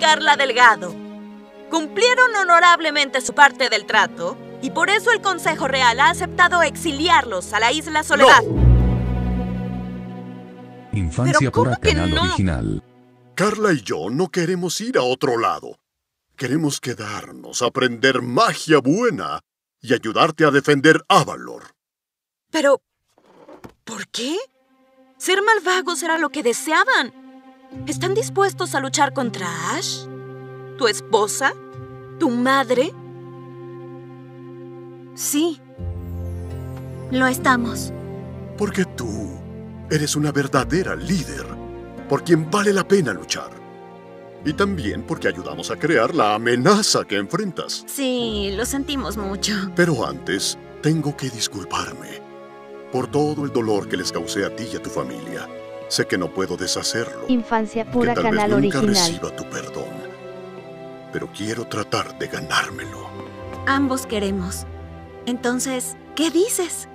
Carla Delgado. Cumplieron honorablemente su parte del trato y por eso el Consejo Real ha aceptado exiliarlos a la Isla Soledad. Infancia ¿cómo pura que canal no? original. Carla y yo no queremos ir a otro lado. Queremos quedarnos, aprender magia buena y ayudarte a defender Avalor. Pero, ¿por qué? Ser malvagos era lo que deseaban. ¿Están dispuestos a luchar contra Ash? ¿Tu esposa? ¿Tu madre? Sí. Lo estamos. Porque tú eres una verdadera líder, por quien vale la pena luchar. Y también porque ayudamos a crear la amenaza que enfrentas. Sí, lo sentimos mucho. Pero antes, tengo que disculparme por todo el dolor que les causé a ti y a tu familia. Sé que no puedo deshacerlo. Infancia que pura tal canal vez nunca original. reciba tu perdón. Pero quiero tratar de ganármelo. Ambos queremos. Entonces, ¿qué dices?